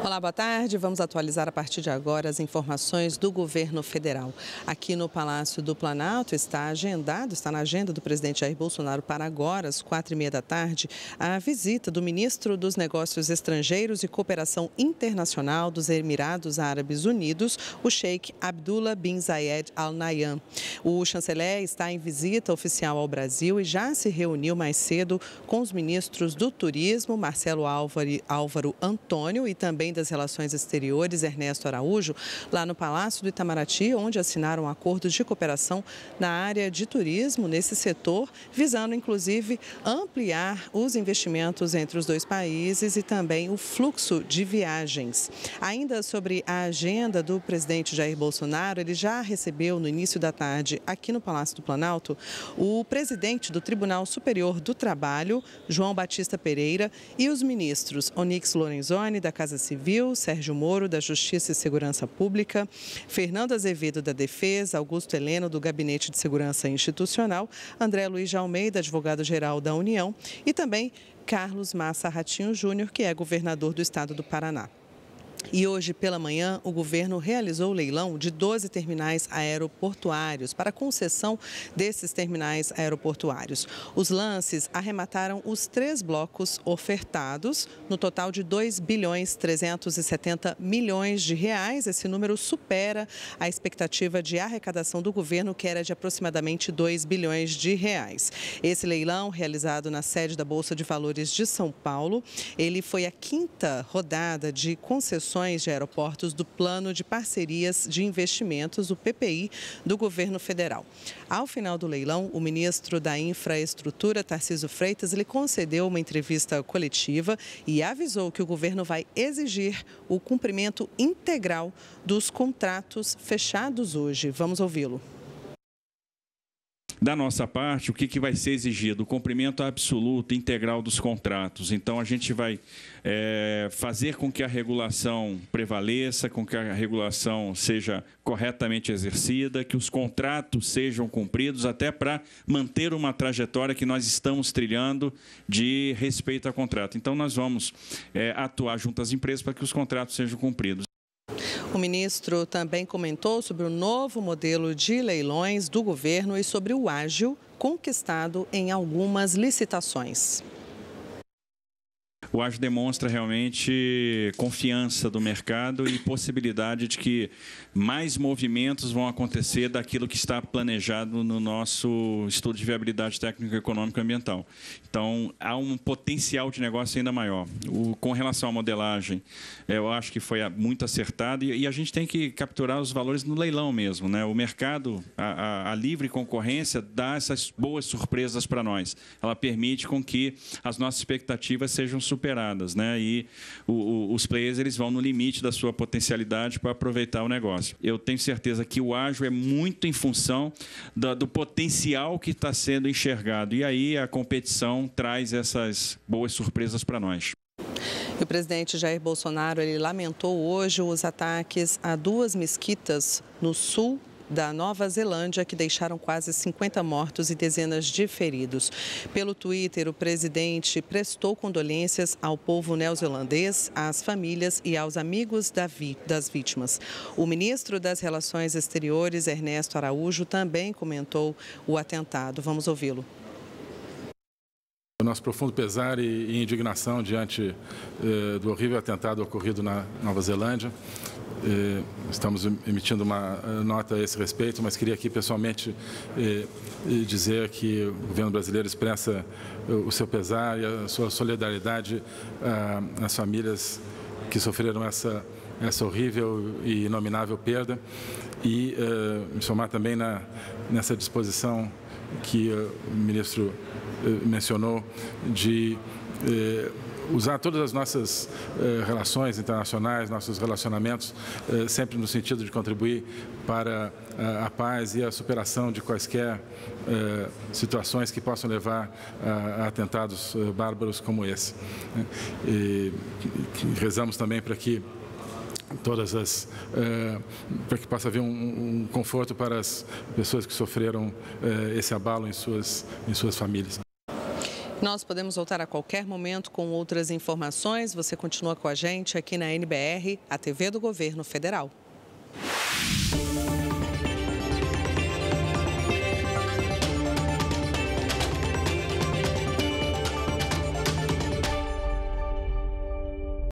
Olá, boa tarde. Vamos atualizar a partir de agora as informações do governo federal. Aqui no Palácio do Planalto está agendado, está na agenda do presidente Jair Bolsonaro para agora, às quatro e meia da tarde, a visita do ministro dos Negócios Estrangeiros e Cooperação Internacional dos Emirados Árabes Unidos, o Sheikh Abdullah bin Zayed Al Nahyan. O chanceler está em visita oficial ao Brasil e já se reuniu mais cedo com os ministros do Turismo, Marcelo Álvaro, Álvaro Antônio, e também das Relações Exteriores, Ernesto Araújo, lá no Palácio do Itamaraty, onde assinaram acordos de cooperação na área de turismo, nesse setor, visando inclusive ampliar os investimentos entre os dois países e também o fluxo de viagens. Ainda sobre a agenda do presidente Jair Bolsonaro, ele já recebeu no início da tarde, aqui no Palácio do Planalto, o presidente do Tribunal Superior do Trabalho, João Batista Pereira, e os ministros Onix Lorenzoni, da Casa Civil, Civil, Sérgio Moro, da Justiça e Segurança Pública, Fernando Azevedo, da Defesa, Augusto Heleno, do Gabinete de Segurança Institucional, André Luiz de Almeida, advogado-geral da União, e também Carlos Massa Ratinho Júnior, que é governador do estado do Paraná. E hoje pela manhã, o governo realizou o leilão de 12 terminais aeroportuários para concessão desses terminais aeroportuários. Os lances arremataram os três blocos ofertados, no total de 2 bilhões 370 milhões de reais. Esse número supera a expectativa de arrecadação do governo, que era de aproximadamente 2 bilhões de reais. Esse leilão, realizado na sede da Bolsa de Valores de São Paulo, ele foi a quinta rodada de concessões de aeroportos do Plano de Parcerias de Investimentos, o PPI, do governo federal. Ao final do leilão, o ministro da Infraestrutura, Tarciso Freitas, lhe concedeu uma entrevista coletiva e avisou que o governo vai exigir o cumprimento integral dos contratos fechados hoje. Vamos ouvi-lo. Da nossa parte, o que, que vai ser exigido? O cumprimento absoluto, integral dos contratos. Então, a gente vai é, fazer com que a regulação prevaleça, com que a regulação seja corretamente exercida, que os contratos sejam cumpridos, até para manter uma trajetória que nós estamos trilhando de respeito ao contrato. Então, nós vamos é, atuar junto às empresas para que os contratos sejam cumpridos. O ministro também comentou sobre o novo modelo de leilões do governo e sobre o ágil conquistado em algumas licitações. O ágil demonstra realmente confiança do mercado e possibilidade de que mais movimentos vão acontecer daquilo que está planejado no nosso estudo de viabilidade técnico, econômico e ambiental. Então, há um potencial de negócio ainda maior. O, com relação à modelagem, eu acho que foi muito acertado e, e, a gente tem que capturar os valores no leilão mesmo. Né? O mercado, a, a, a livre concorrência, dá essas boas surpresas para nós. Ela permite com que as nossas expectativas sejam superadas. Né? E o, o, os players eles vão no limite da sua potencialidade para aproveitar o negócio. Eu tenho certeza que o ágil é muito em função do, do potencial que está sendo enxergado. E aí a competição traz essas boas surpresas para nós. o presidente Jair Bolsonaro ele lamentou hoje os ataques a duas mesquitas no sul da Nova Zelândia, que deixaram quase 50 mortos e dezenas de feridos. Pelo Twitter, o presidente prestou condolências ao povo neozelandês, às famílias e aos amigos das vítimas. O ministro das Relações Exteriores, Ernesto Araújo, também comentou o atentado. Vamos ouvi-lo. O nosso profundo pesar e indignação diante eh, do horrível atentado ocorrido na Nova Zelândia. Eh, estamos emitindo uma eh, nota a esse respeito, mas queria aqui pessoalmente eh, dizer que o governo brasileiro expressa o seu pesar e a sua solidariedade ah, às famílias que sofreram essa essa horrível e inominável perda. E me somar também na, nessa disposição que o ministro mencionou de usar todas as nossas eh, relações internacionais, nossos relacionamentos, sempre no sentido de contribuir para a paz e a superação de quaisquer situações que possam levar a, atentados bárbaros como esse. E rezamos também para que todas as para que possa haver um, um, conforto para as pessoas que sofreram esse abalo em suas em suas famílias. Nós podemos voltar a qualquer momento com outras informações. Você continua com a gente aqui na NBR, a TV do Governo Federal.